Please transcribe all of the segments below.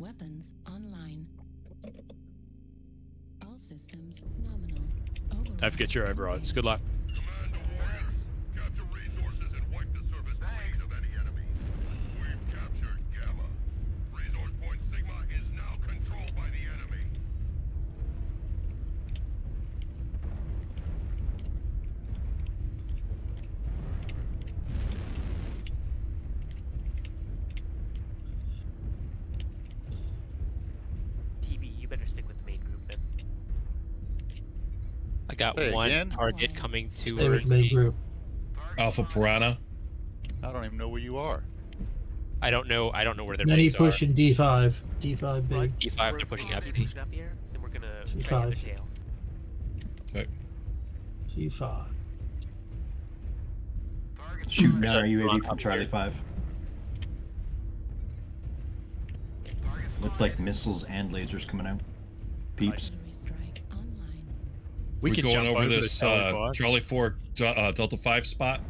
Weapons online. All systems nominal. Override Don't forget your overrides. Good luck. TB, you better stick with the main group then. I got Hey, one again? target coming Stay towards main me. group. Alpha Piranha. I don't even know where you are. I don't know. I don't know where their Many pushing D5. D5 big. D5, We're they're pushing we're up. pushing up here, then we're gonna C5. try the tail. Okay. Looked like missiles and lasers coming out. Peeps. artillery strike online. We are can going jump over over this Charlie uh. Charlie 4 uh, Delta 5 spot.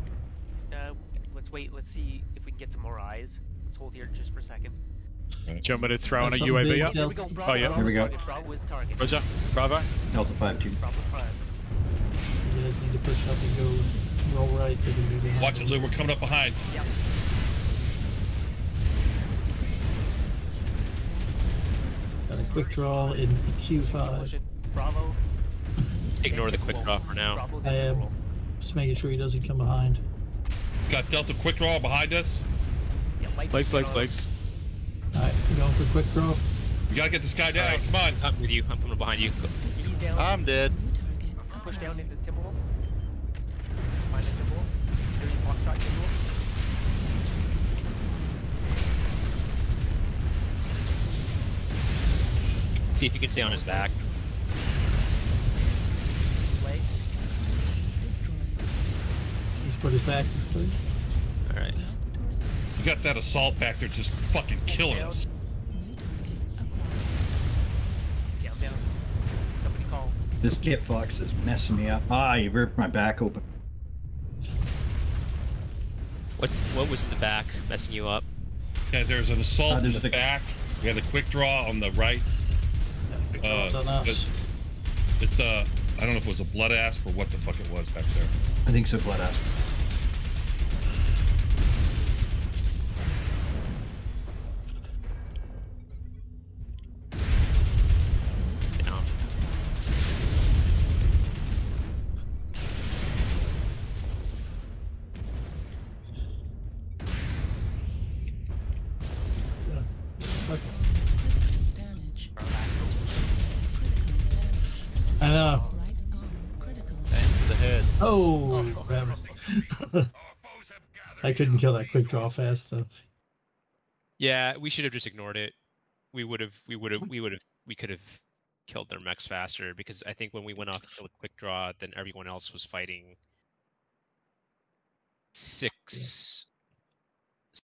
Uh, let's wait. Let's see if we can get some more eyes. Let's hold here just for a second. Do you want me to throw in a UAV up? Here we go. Bravo, Oh, yeah. Here we go. Bravo is target. Roger. Bravo. Delta 5 2. Bravo prime. You guys need to push up and go roll right. Gonna be behind Watch it. Lou. We're coming up behind. Yep. Quick draw in Q5. Bravo. Ignore the Quickdraw for now. I am. Just making sure he doesn't come behind. Got Delta Quickdraw behind us. Yeah, lights Legs, legs, legs. Alright, we're going for Quickdraw. We gotta get this guy down. Come on. I'm with you. I'm coming behind you. He's down. I'm dead. Push down into Timberwolf. Find the Timberwolf. There he's Foxtrot Timberwolf. See if you can stay on his back. Leg. Destroyed. He's put his back. please. All right. Alpha torso. We got that assault back there just fucking killing us. New target acquired. Down, down. Somebody call. This Kit Fox is messing me up. Ah, you ripped my back open. What's what was in the back messing you up? Yeah, there's an assault Uh, in the the- back. We have the Quickdraw on the right. Quick Uh, draws on us. but- It's uh, I don't know if it was a blood asp or what the fuck it was back there. I think so, Blood Asp. I know. Right. And the head. Oh, crap. Our foes have gathered I couldn't kill that Quickdraw fast enough. Yeah, we should have just ignored it. We would have. We would have. We would have. We could have killed their mechs faster because I think when we went off to kill a quick draw, then everyone else was fighting six